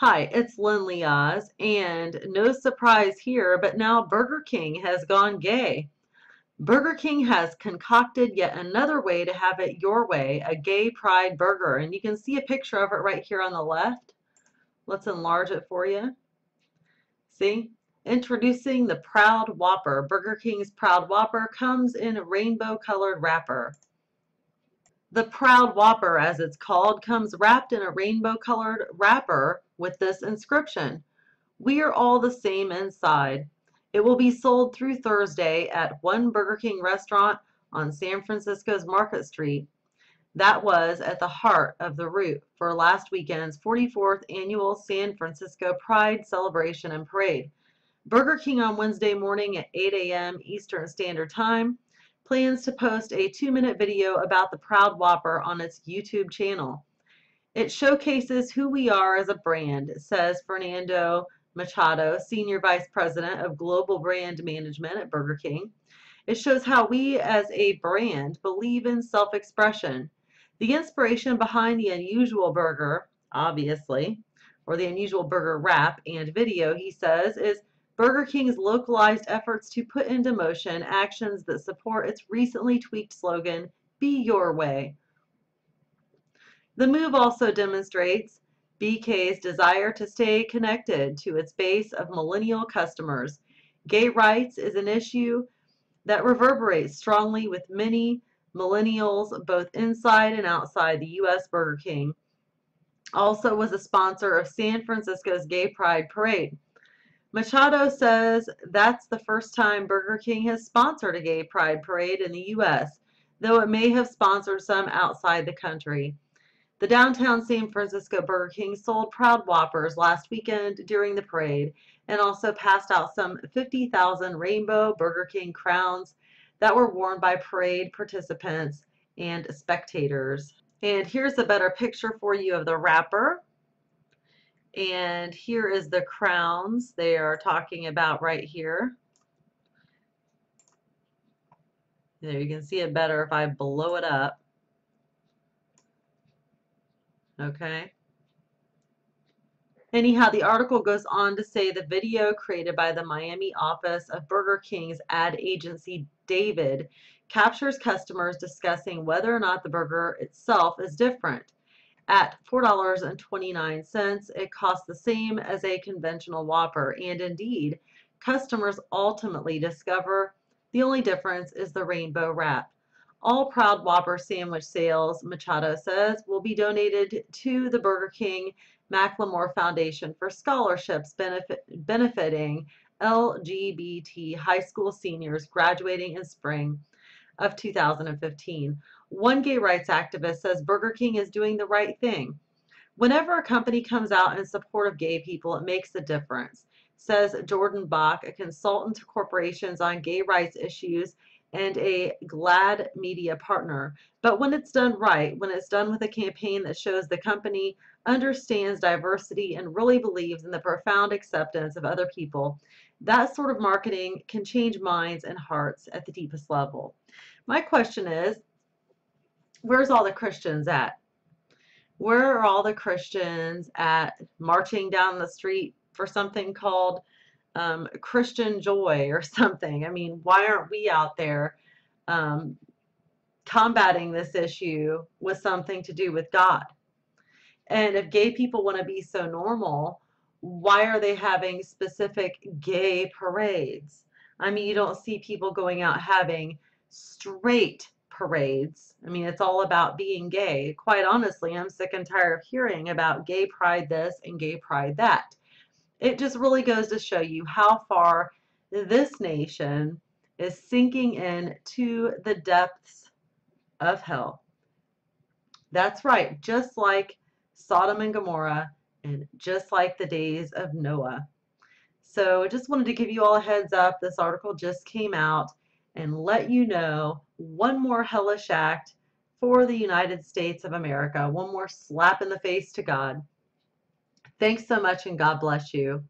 Hi, it's Lyn Leahz, and no surprise here, but now Burger King has gone gay. Burger King has concocted yet another way to have it your way, a gay pride burger, and you can see a picture of it right here on the left. Let's enlarge it for you. See? Introducing the Proud Whopper. Burger King's Proud Whopper comes in a rainbow colored wrapper. The Proud Whopper, as it's called, comes wrapped in a rainbow-colored wrapper with this inscription, We are all the same inside. It will be sold through Thursday at one Burger King restaurant on San Francisco's Market Street. That was at the heart of the route for last weekend's 44th annual San Francisco Pride Celebration and Parade. Burger King on Wednesday morning at 8 a.m. Eastern Standard Time plans to post a two-minute video about the Proud Whopper on its YouTube channel. It showcases who we are as a brand, says Fernando Machado, Senior Vice President of Global Brand Management at Burger King. It shows how we as a brand believe in self-expression. The inspiration behind the unusual burger, obviously, or the unusual burger wrap and video, he says, is Burger King's localized efforts to put into motion actions that support its recently tweaked slogan, Be Your Way. The move also demonstrates BK's desire to stay connected to its base of millennial customers. Gay rights is an issue that reverberates strongly with many millennials both inside and outside the U.S. Burger King. Also was a sponsor of San Francisco's Gay Pride Parade. Machado says that's the first time Burger King has sponsored a gay pride parade in the U.S., though it may have sponsored some outside the country. The downtown San Francisco Burger King sold Proud Whoppers last weekend during the parade and also passed out some 50,000 rainbow Burger King crowns that were worn by parade participants and spectators. And here's a better picture for you of the wrapper. And here is the crowns they are talking about right here. There, you can see it better if I blow it up. Okay. Anyhow, the article goes on to say the video created by the Miami office of Burger King's ad agency David captures customers discussing whether or not the burger itself is different. At $4.29, it costs the same as a conventional Whopper, and indeed, customers ultimately discover the only difference is the rainbow wrap. All Proud Whopper sandwich sales, Machado says, will be donated to the Burger King McLamore Foundation for scholarships benefit, benefiting LGBT high school seniors graduating in spring of 2015. One gay rights activist says Burger King is doing the right thing. Whenever a company comes out in support of gay people, it makes a difference, says Jordan Bach, a consultant to corporations on gay rights issues and a GLAAD media partner. But when it's done right, when it's done with a campaign that shows the company understands diversity and really believes in the profound acceptance of other people, that sort of marketing can change minds and hearts at the deepest level. My question is, where's all the Christians at? Where are all the Christians at marching down the street for something called um, Christian joy or something? I mean, why aren't we out there um, combating this issue with something to do with God? And if gay people want to be so normal, why are they having specific gay parades? I mean, you don't see people going out having straight parades. I mean, it's all about being gay. Quite honestly, I'm sick and tired of hearing about gay pride this and gay pride that. It just really goes to show you how far this nation is sinking in to the depths of hell. That's right, just like Sodom and Gomorrah and just like the days of Noah. So I just wanted to give you all a heads up. This article just came out and let you know one more hellish act for the United States of America, one more slap in the face to God. Thanks so much and God bless you.